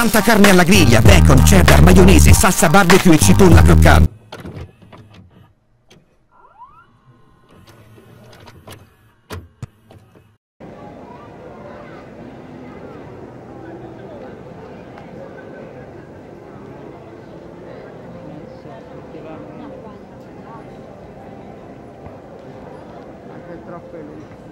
Tanta carne alla griglia, bacon, cheddar, maionese, salsa barbecue e cipolla croccante. I hear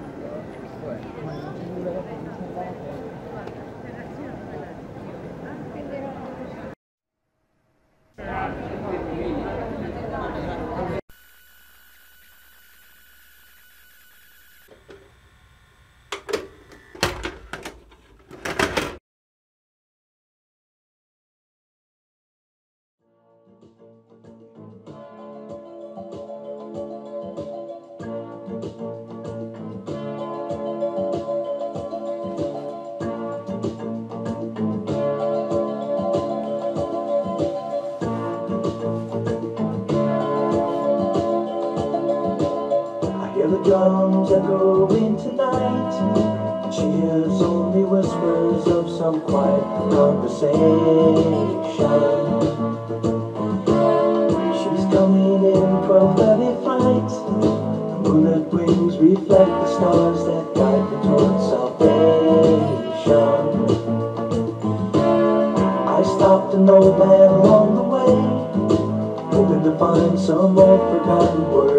drums echoing tonight. She hears only whispers of some quiet conversation. She's coming in 12:30 flight. Moonlit wings reflect the stars that guide me towards salvation. I stopped an old man along the way, hoping to find some old forgotten words